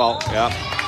Aufbau. Ja.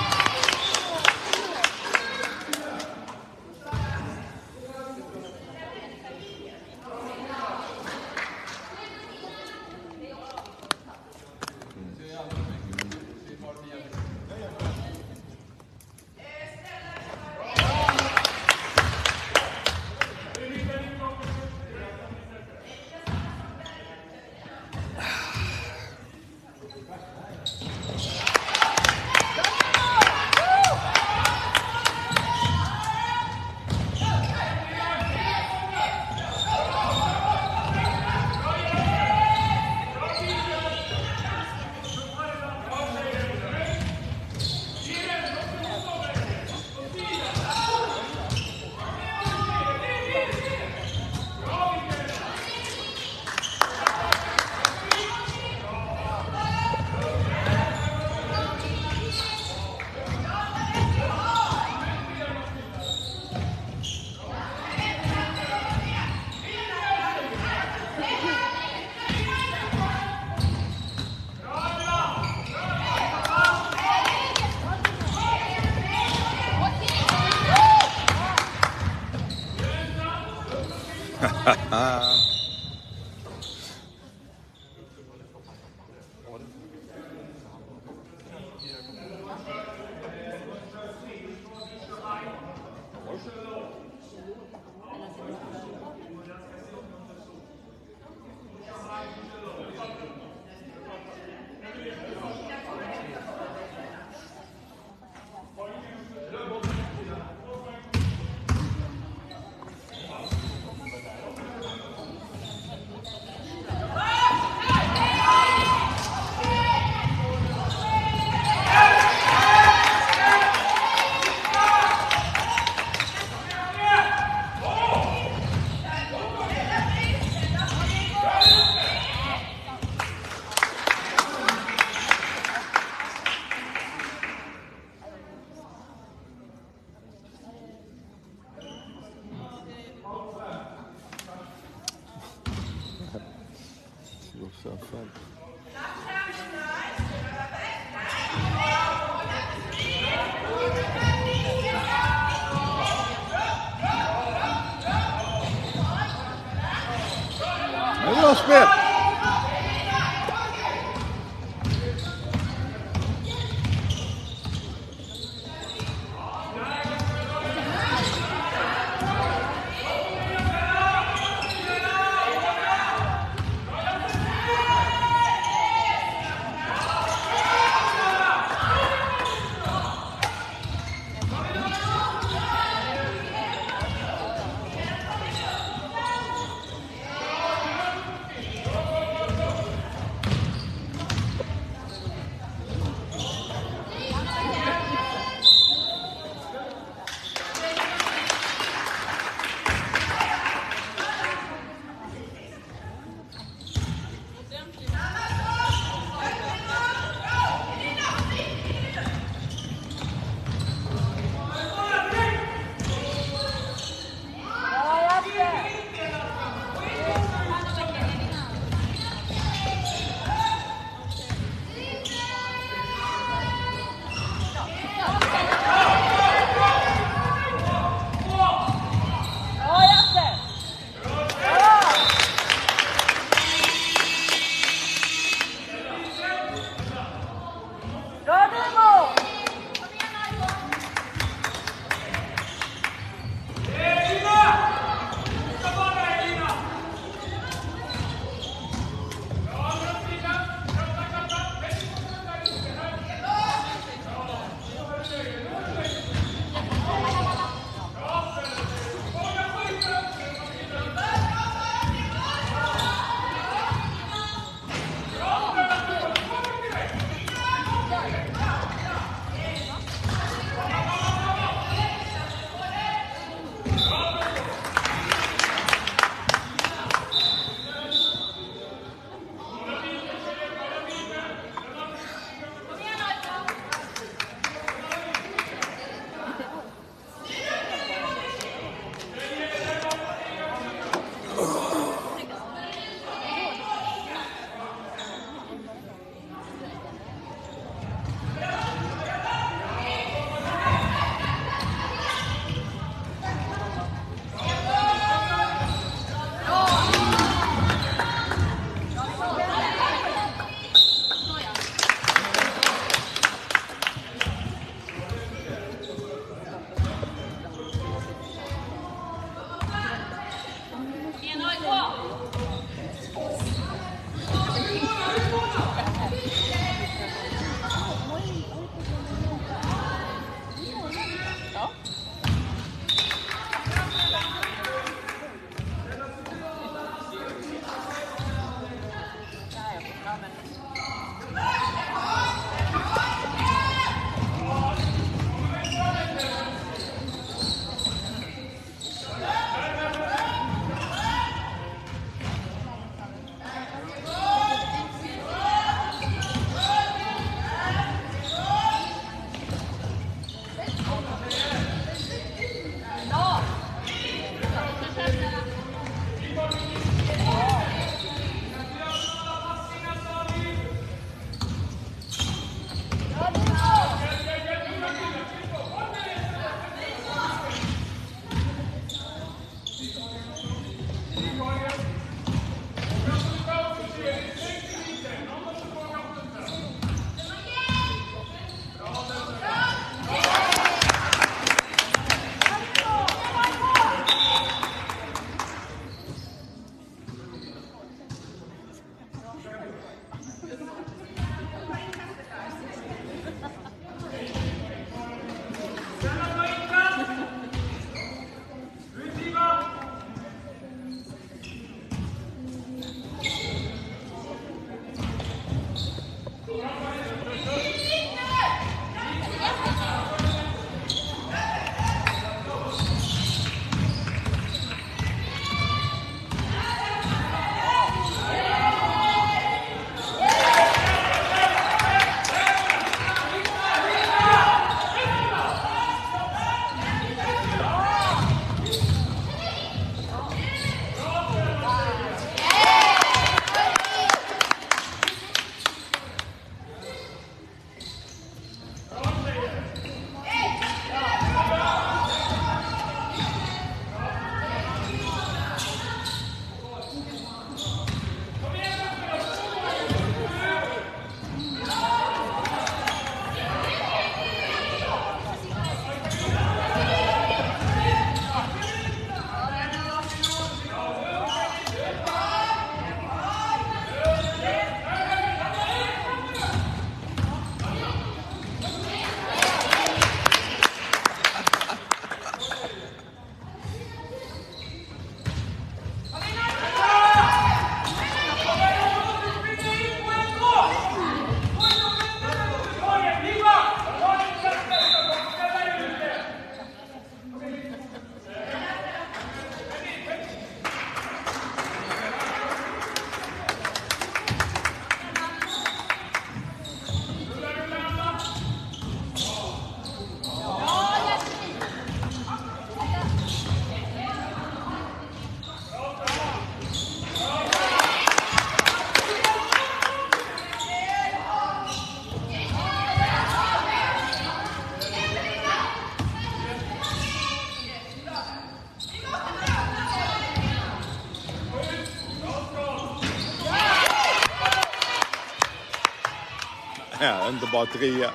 aan de batterijen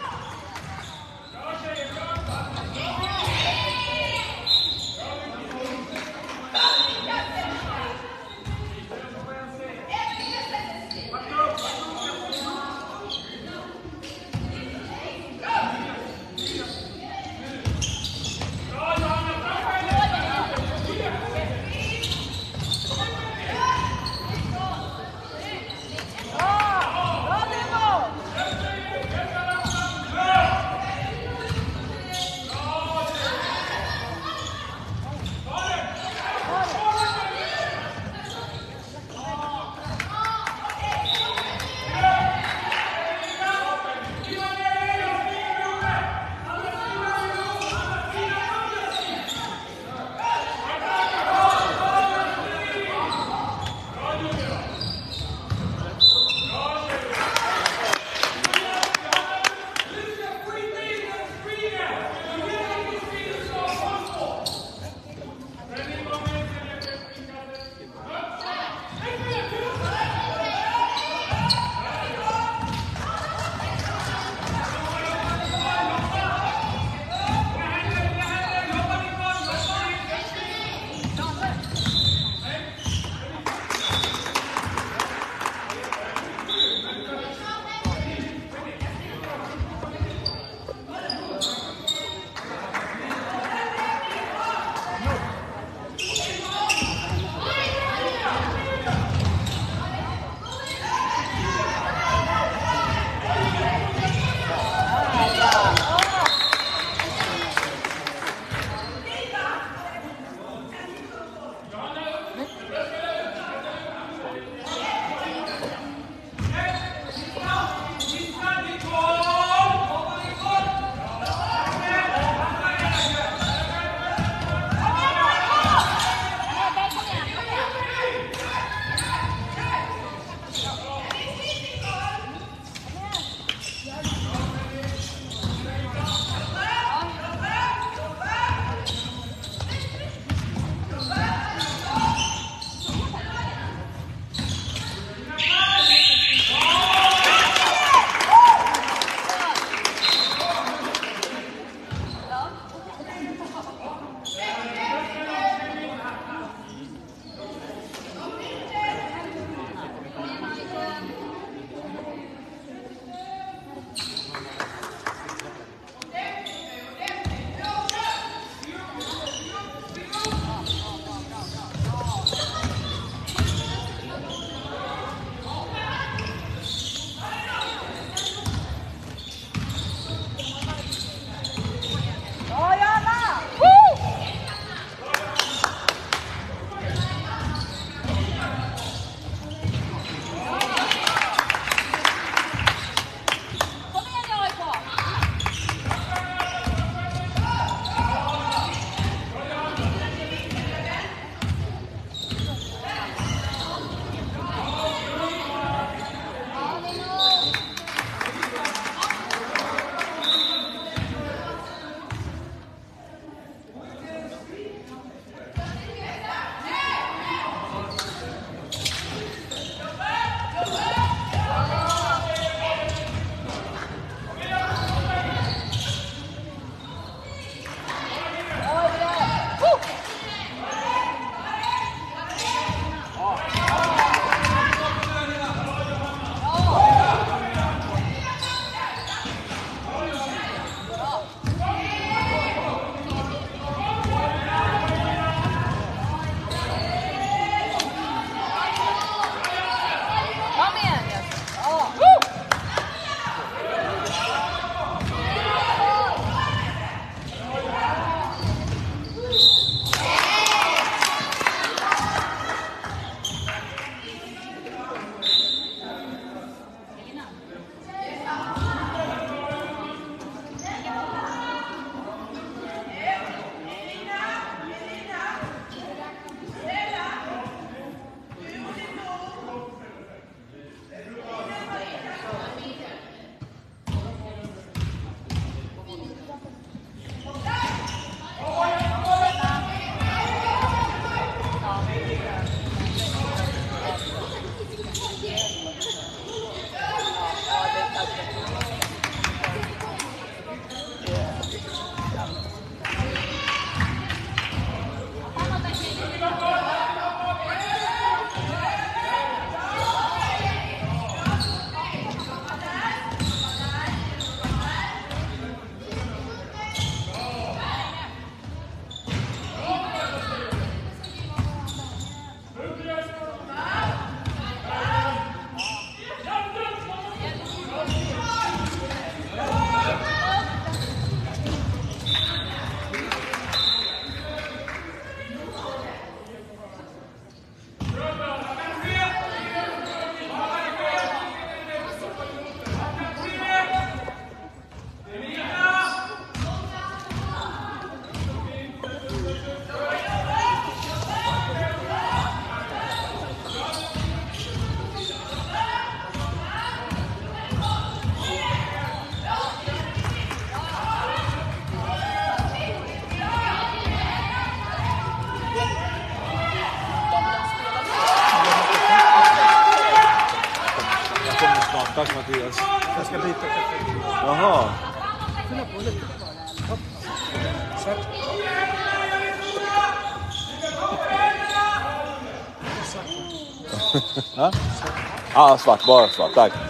Ja, svart. Bara svart. Tack. Mm.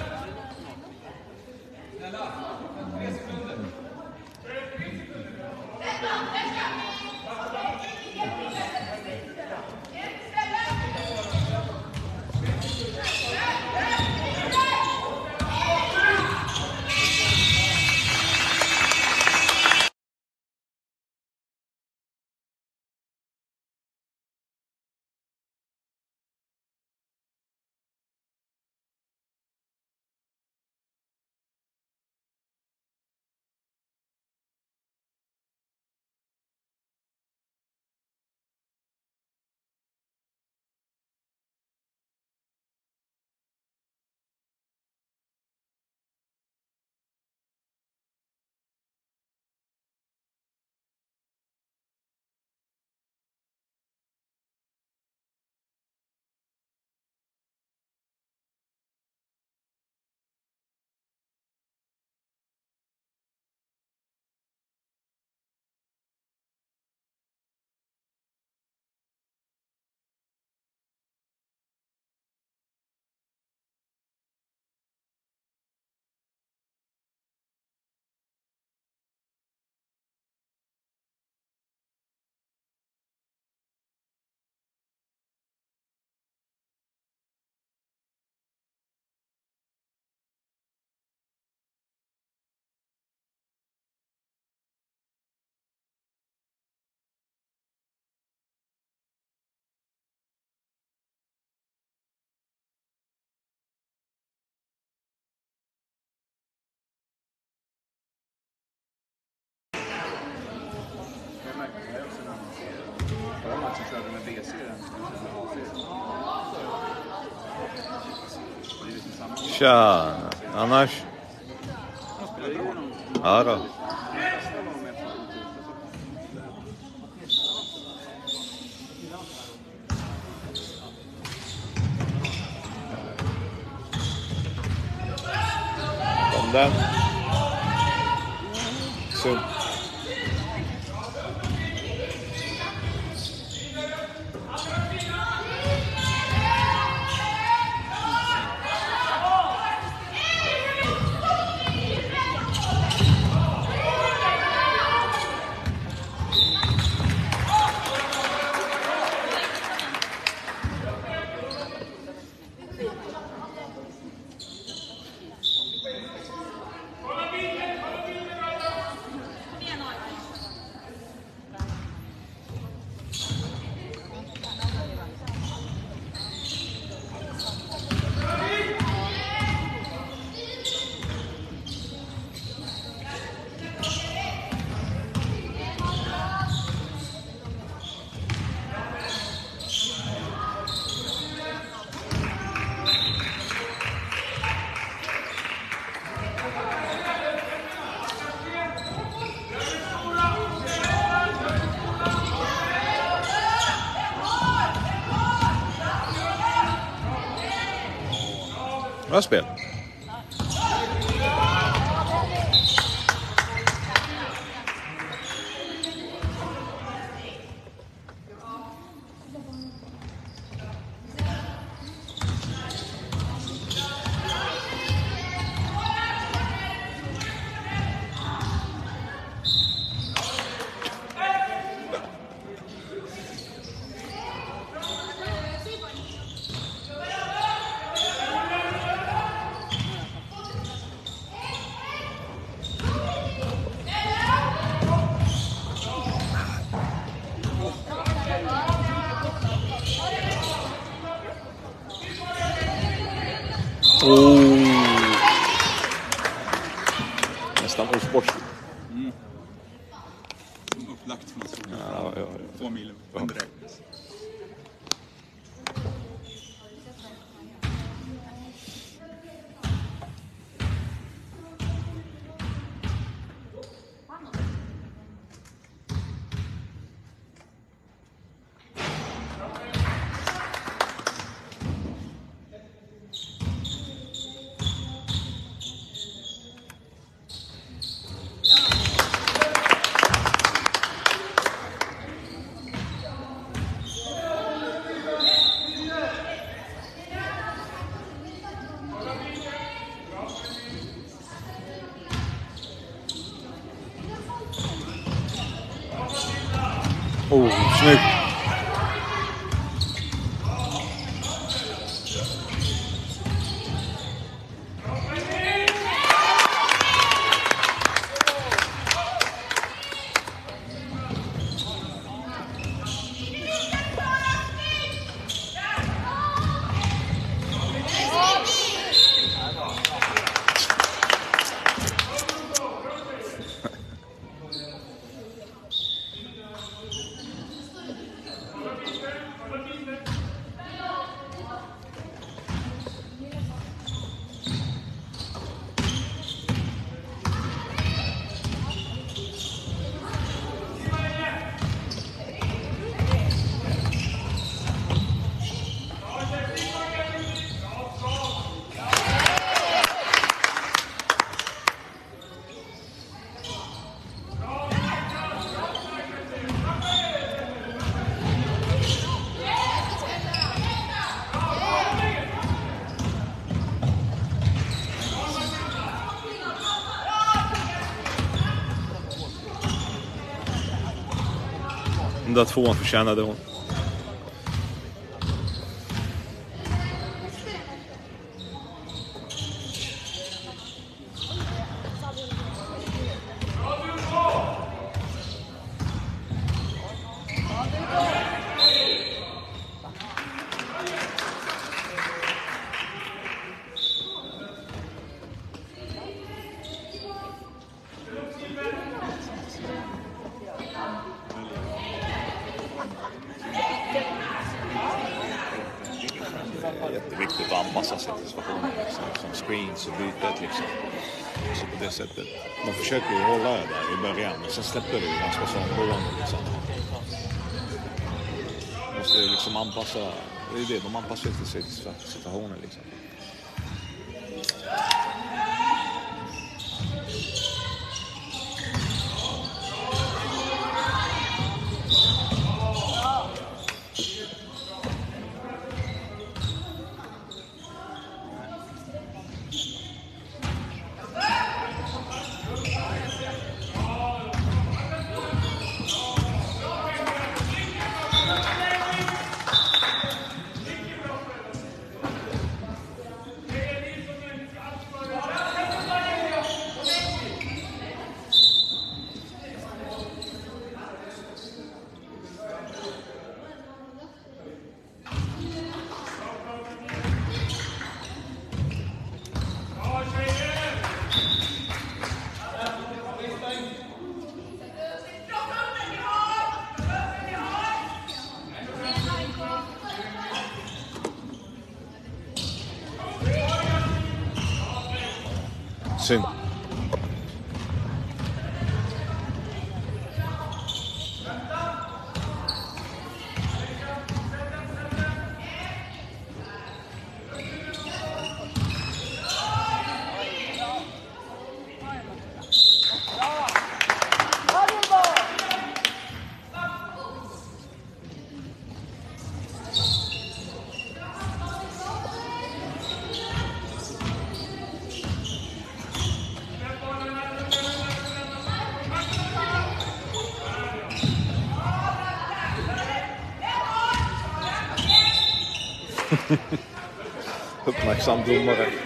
Lascia, la lascia. Ara. Ondan. Şimdi. Raspberry. Snoop. Oh, tvåan förtjänade hon. Jätteviktigt att anpassa sig till situationen. Liksom, som screens och bytet liksom. Så på det sättet. Man försöker ju hålla det där i början men sen släpper det ju ganska så omgående liksom. Måste ju liksom anpassa. Det är det, de anpassar sig till situationen liksom. Samsung-Nummer.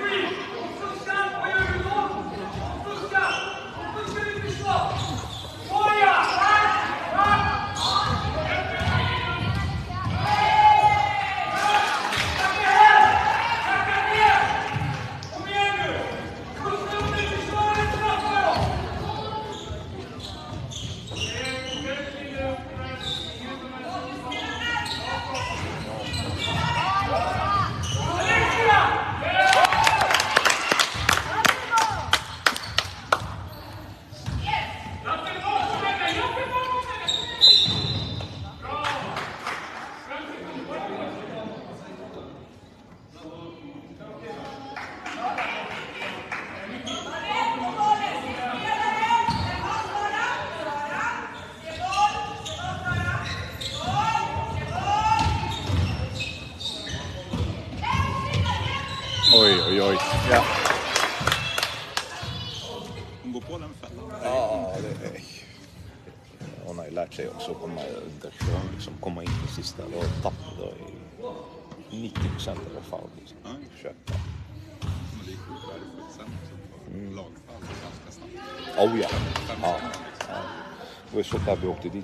tabii yok dedi.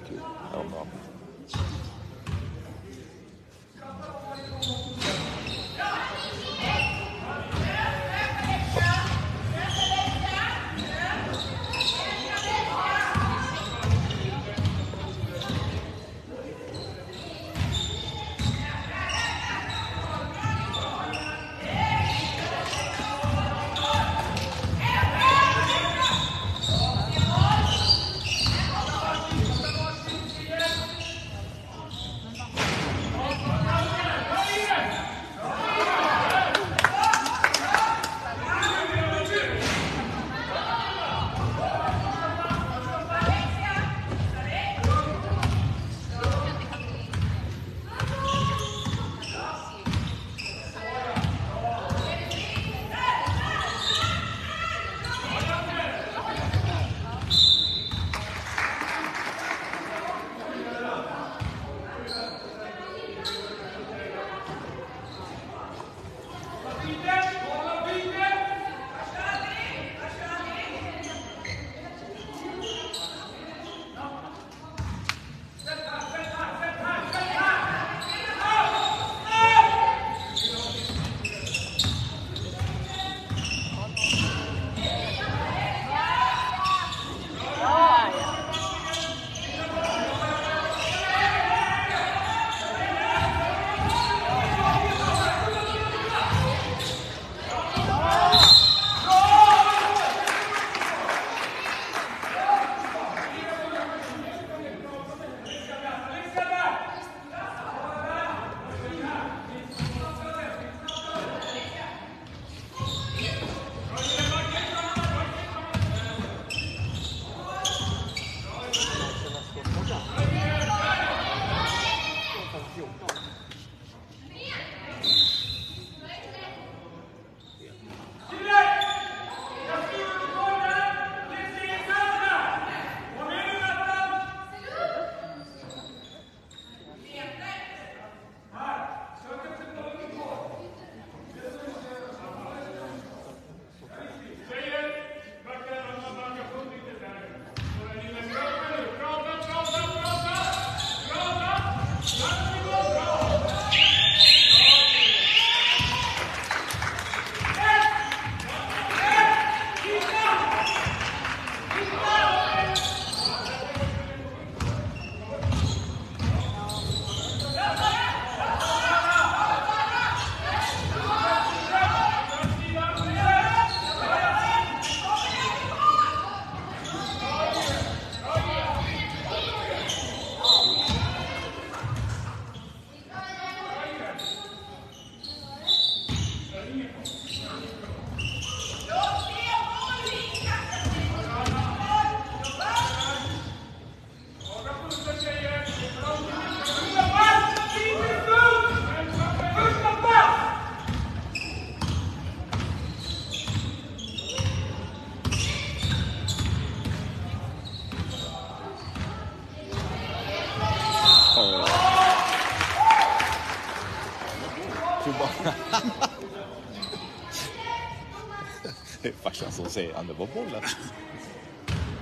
som säger att det var bollen.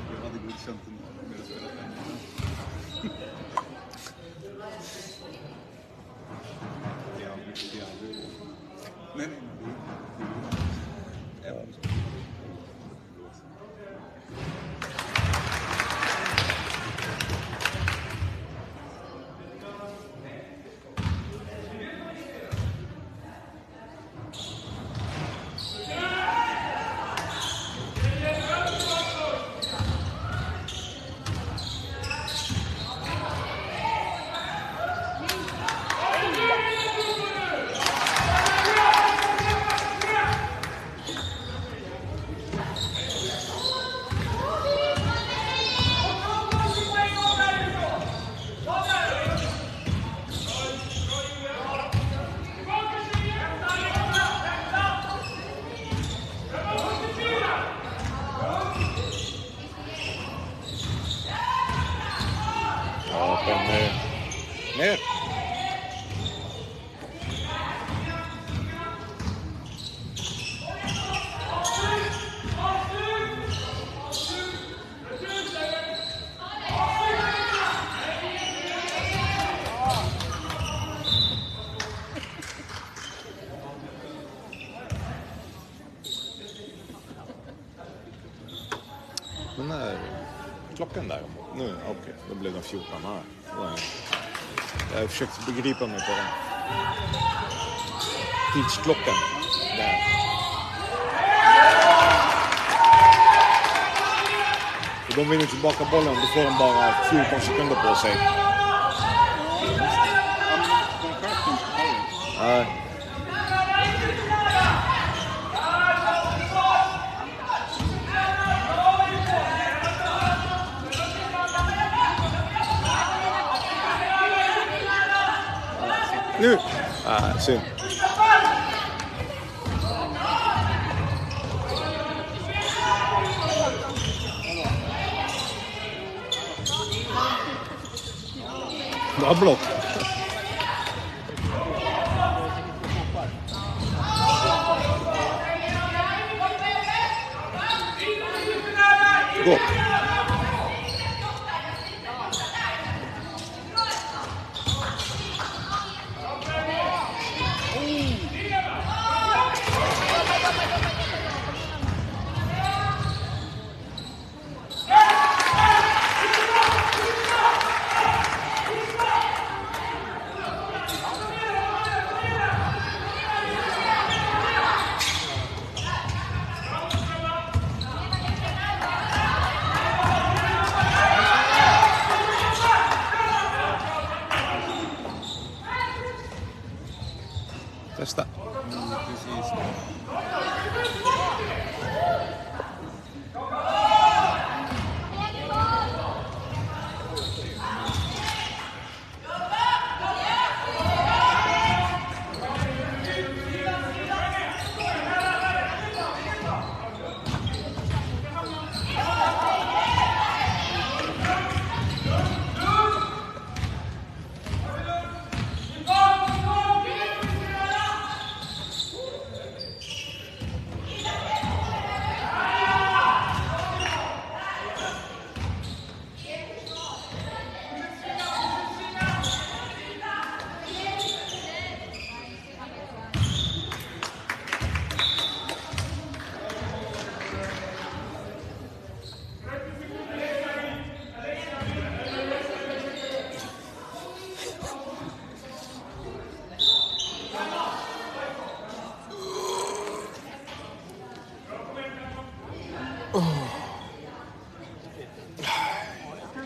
Jag hade godkänt den. Men blev den 14. här. Jag försökte begripa mig på den. Tidsklockan. Där. För de vinner tillbaka bollen, då får de bara 14 sekunder på sig. Nu! Ah, zin. Dat blok. Go.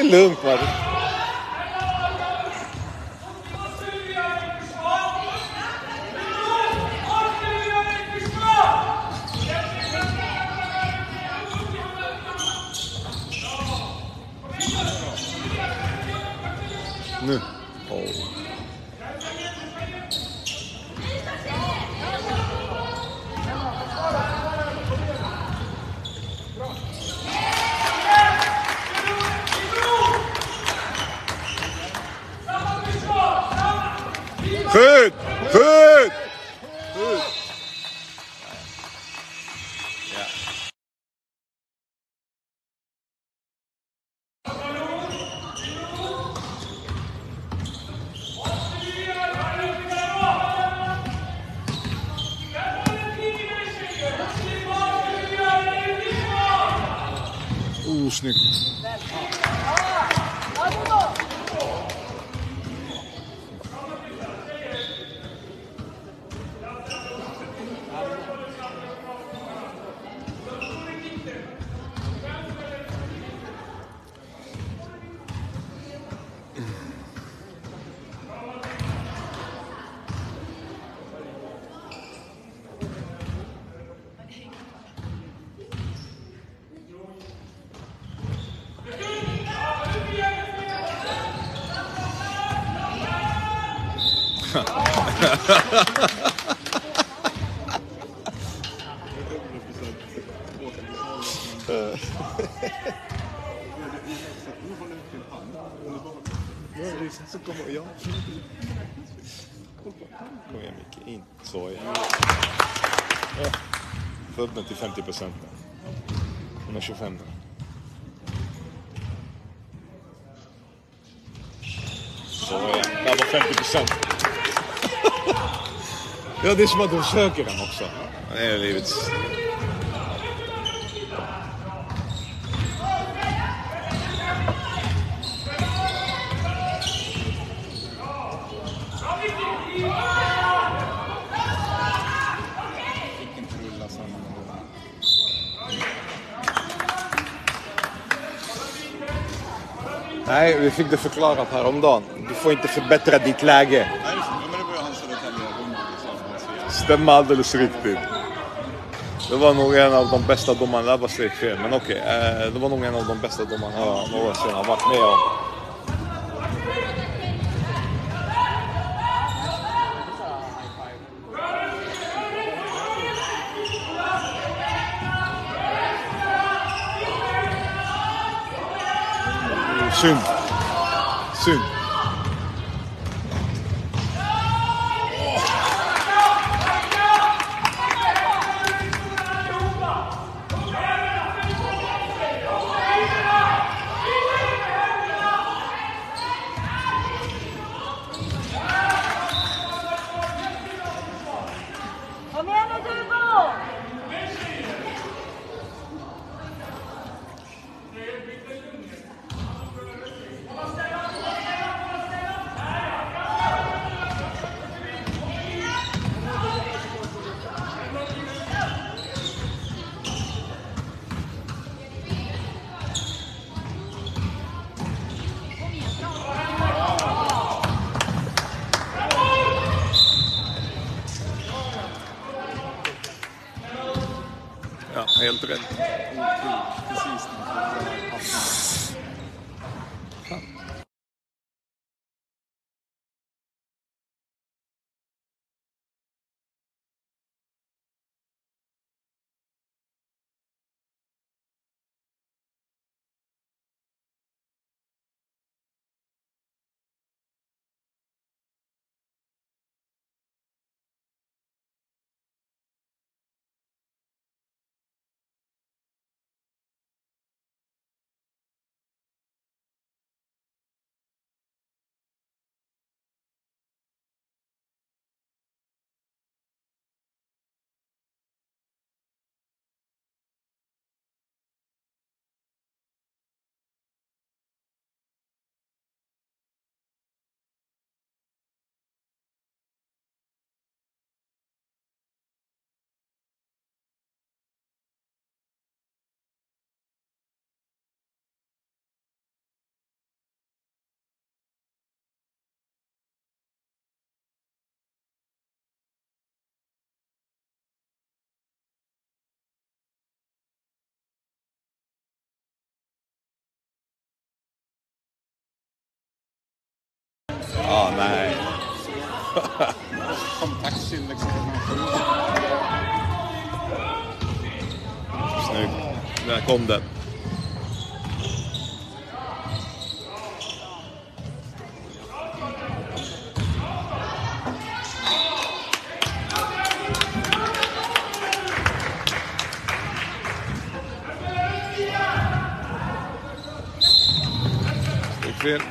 Elin var. Så jag. Kom igen Micke, in. Så ja. ja. Få upp den till 50 procent. 125 nu. Så ja, där var 50 procent ja, det är som att de söker den också. Det är livets... Nej, vi fick det förklarat häromdagen. Du får inte förbättra ditt läge. Nej, just det. Men det var ju han Södertälje-domaren som han säger. Stämmer alldeles riktigt. Det var nog en av de bästa domarna, det här var steg fel, men okej. Okay. det var nog en av de bästa domarna jag någonsin har varit med om. Synd. Synd. Oh, nee. Contactzinnelijk. Snyggt. Där kom den. Fel.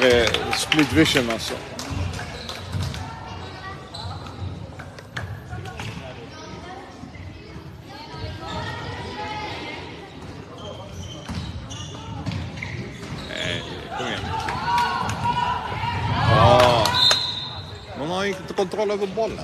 Där är split vision alltså. Nej, kom igen. Ja. Man har inte kontroll över bollen.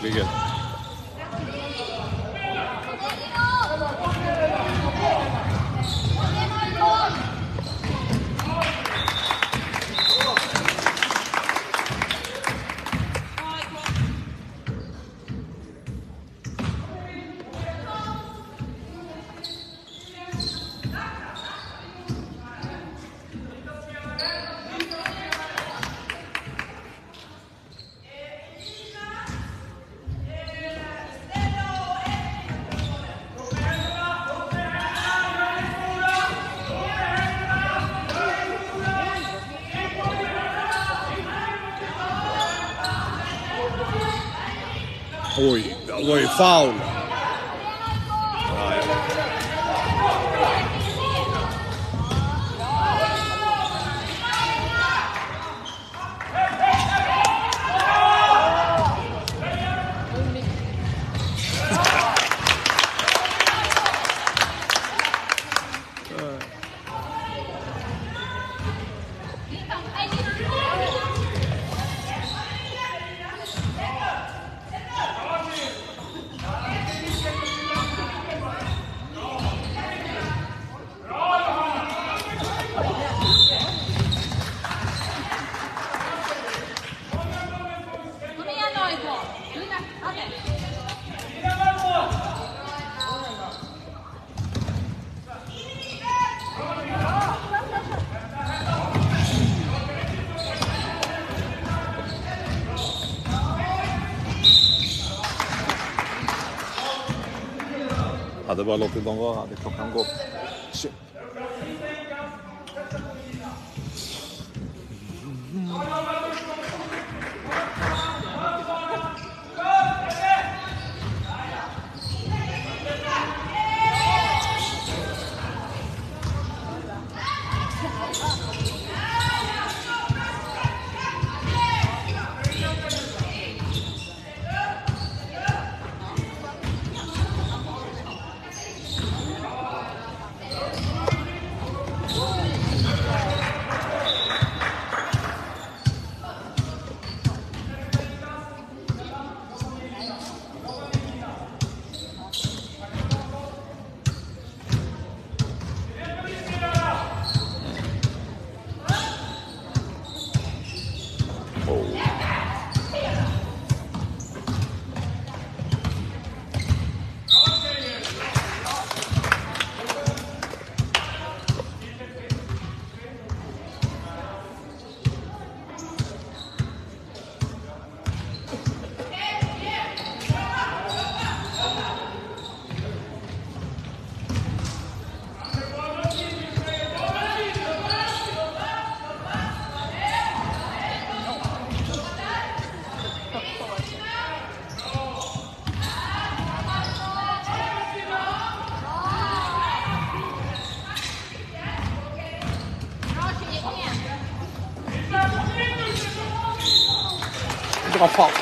Very good. foi, faula. 广告啥 a pop.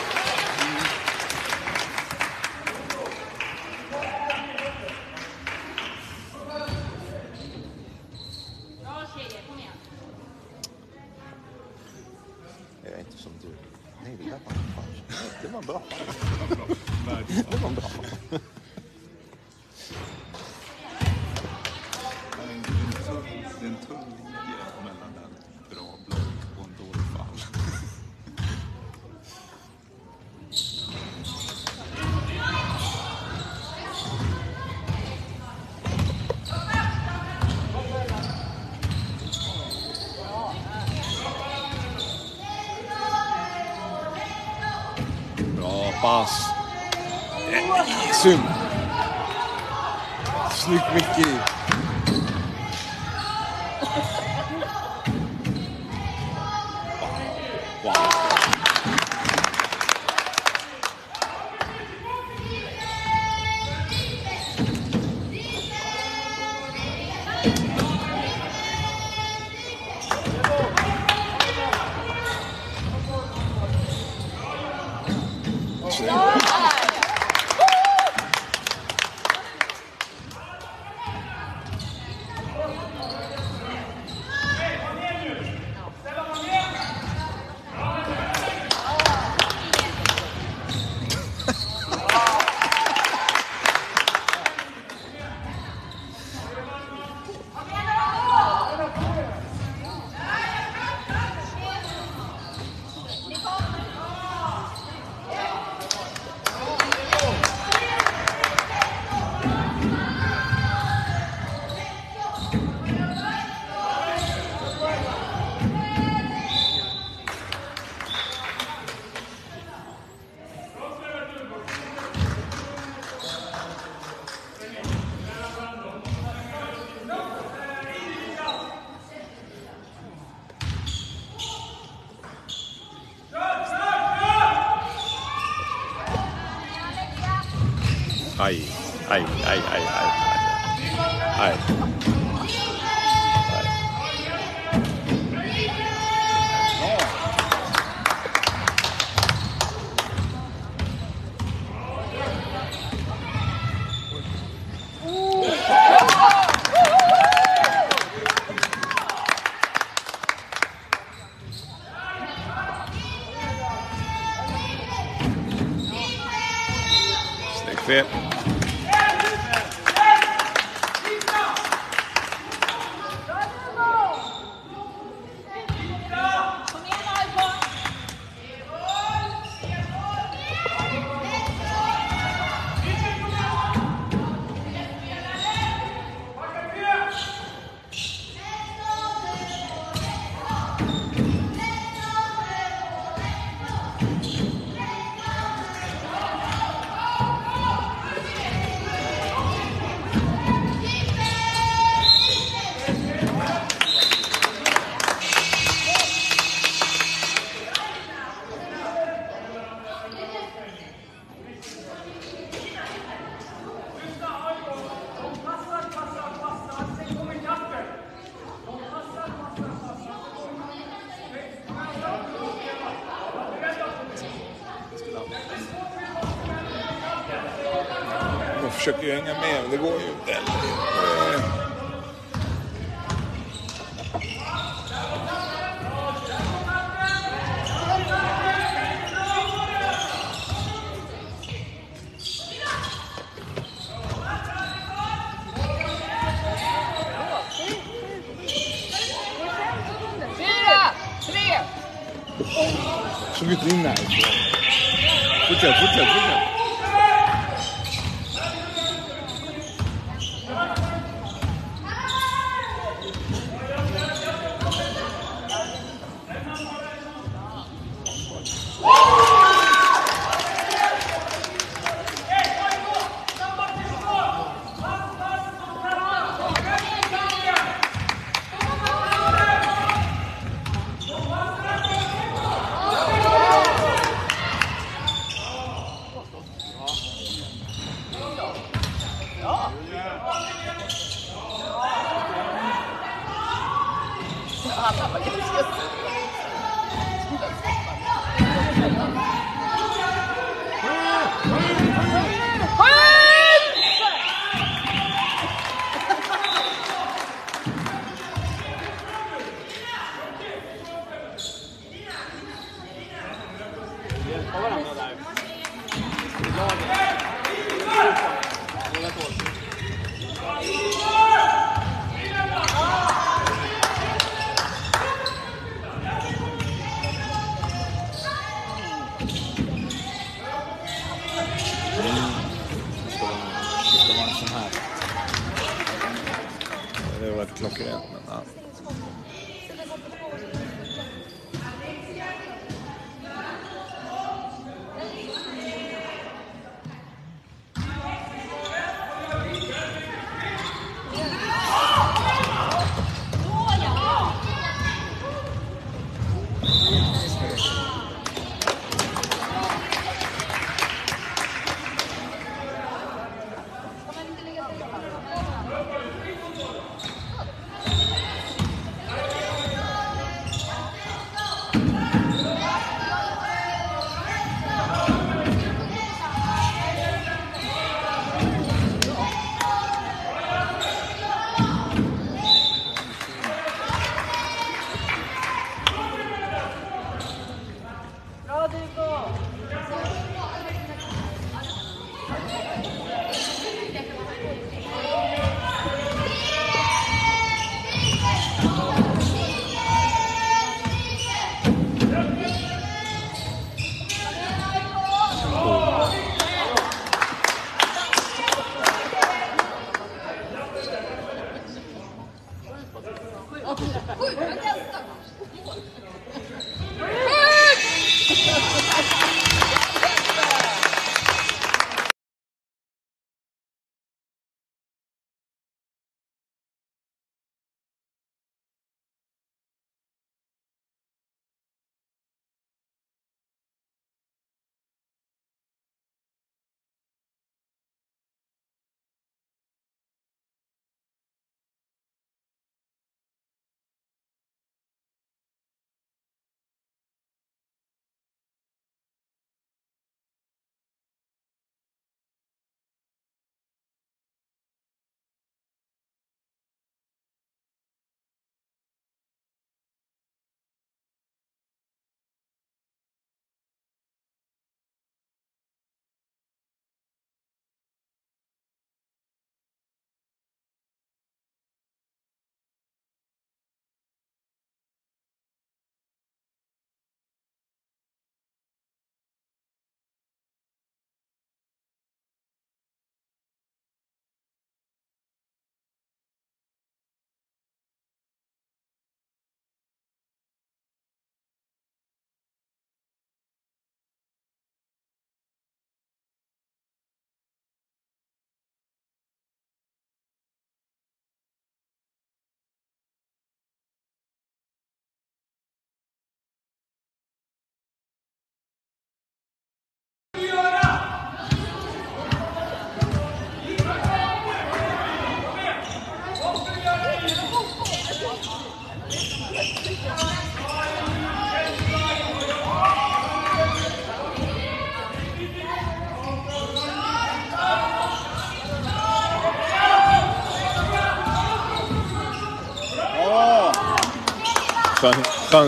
försöker ju hänga med, men det går ju inte.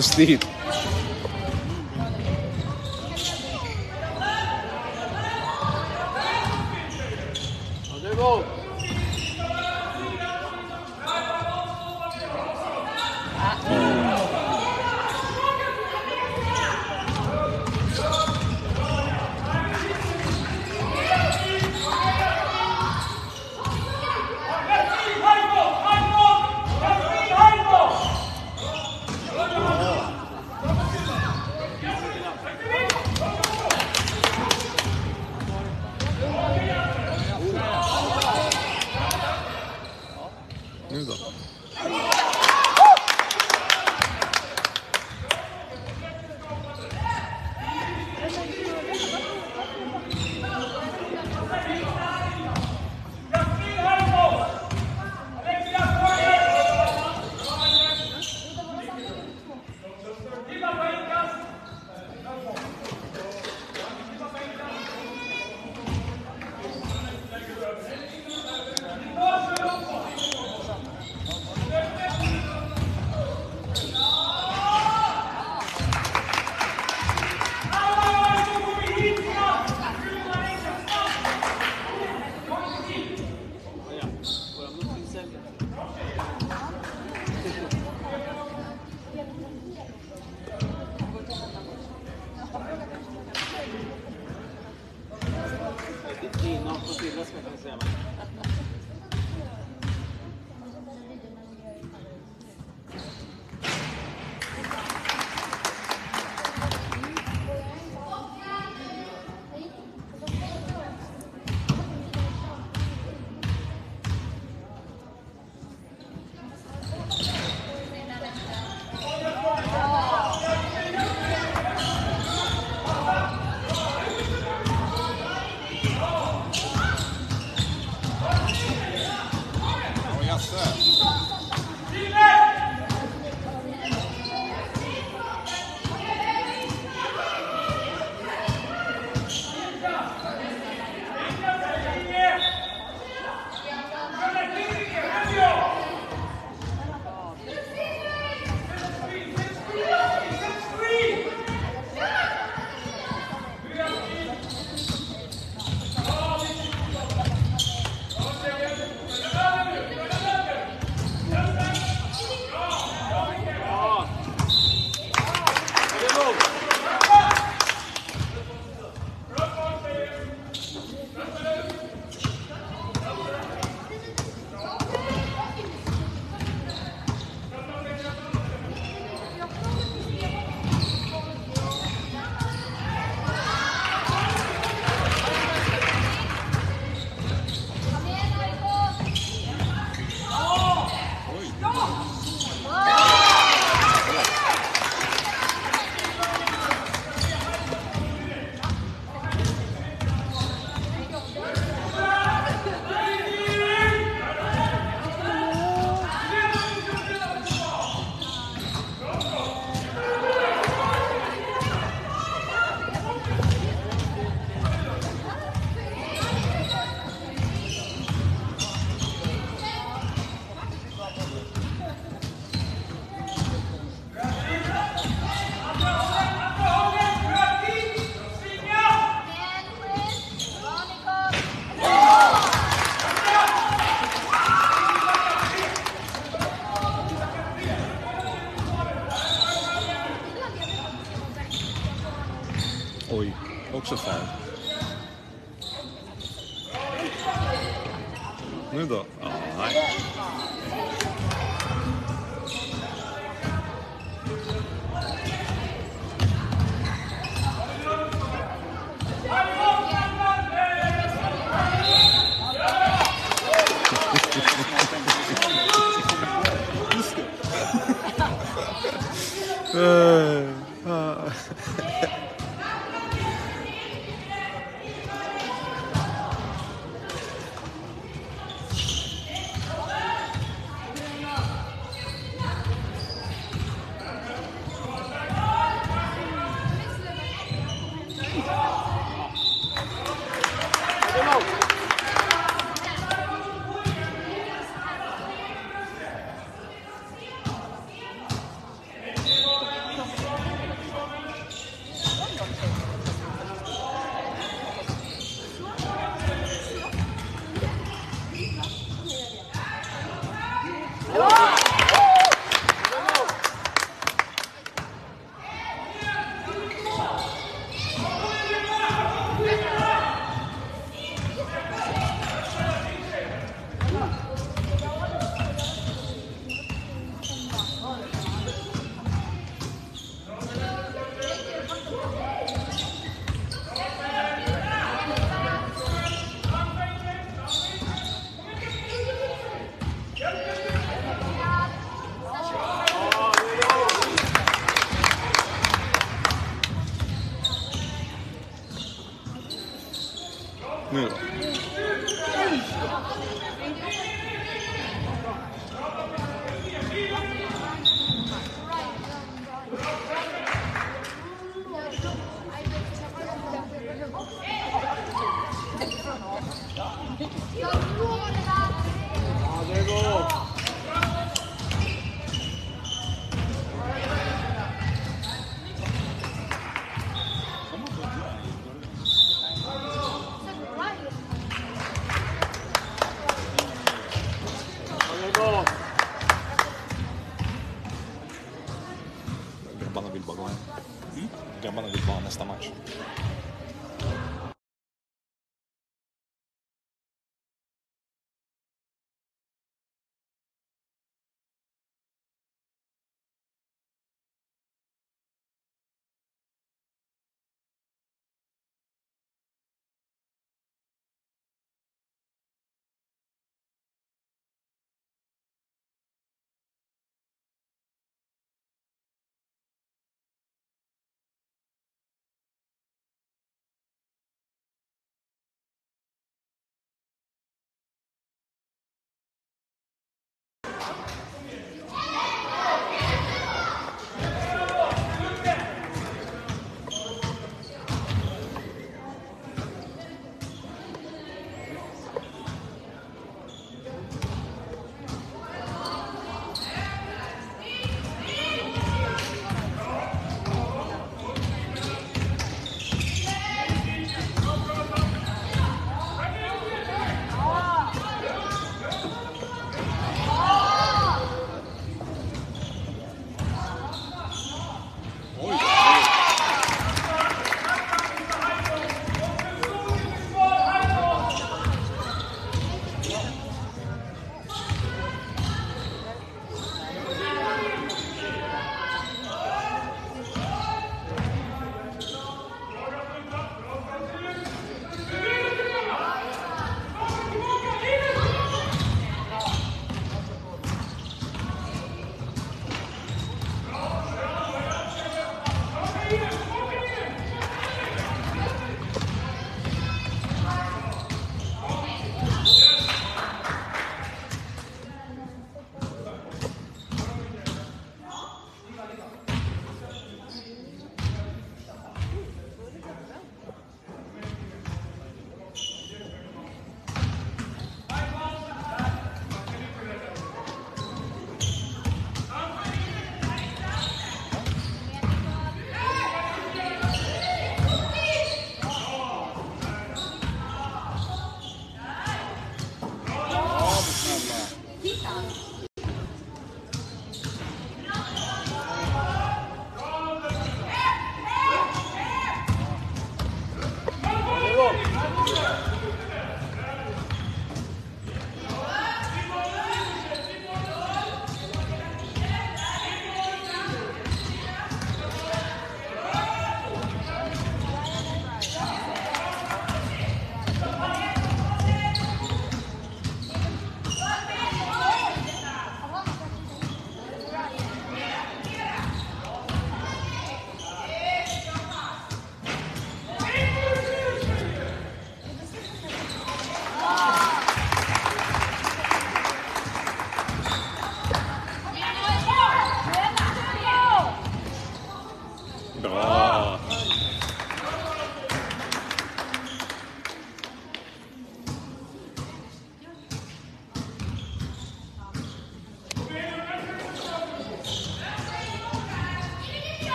down steep.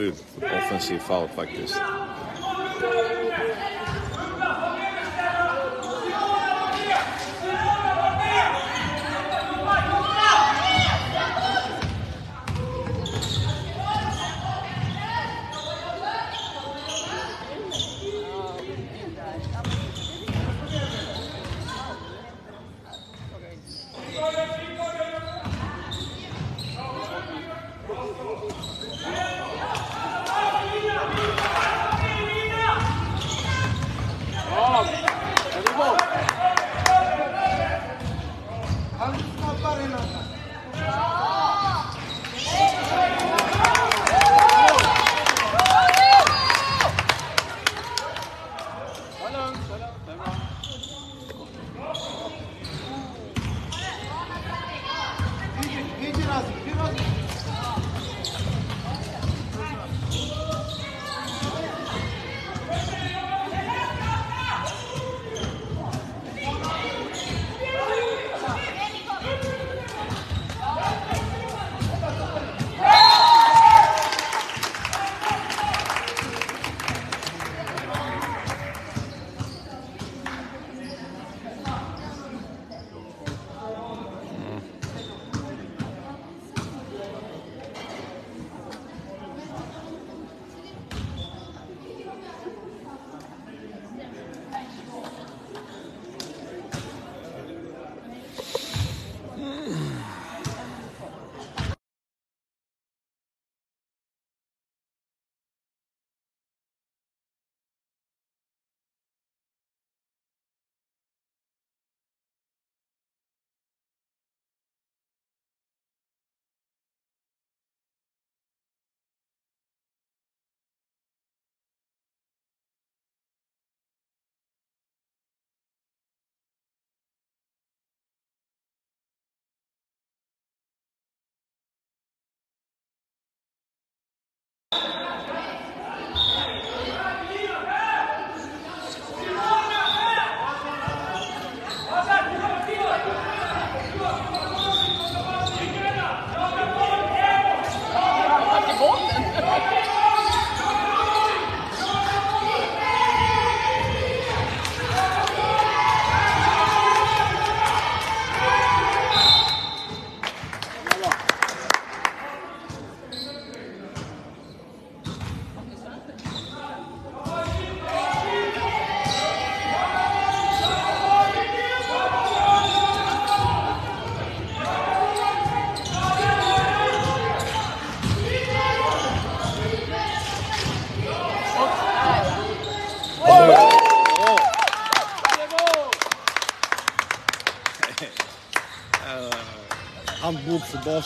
through offensive foul like this.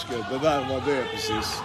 música, de dar uma ideia, preciso.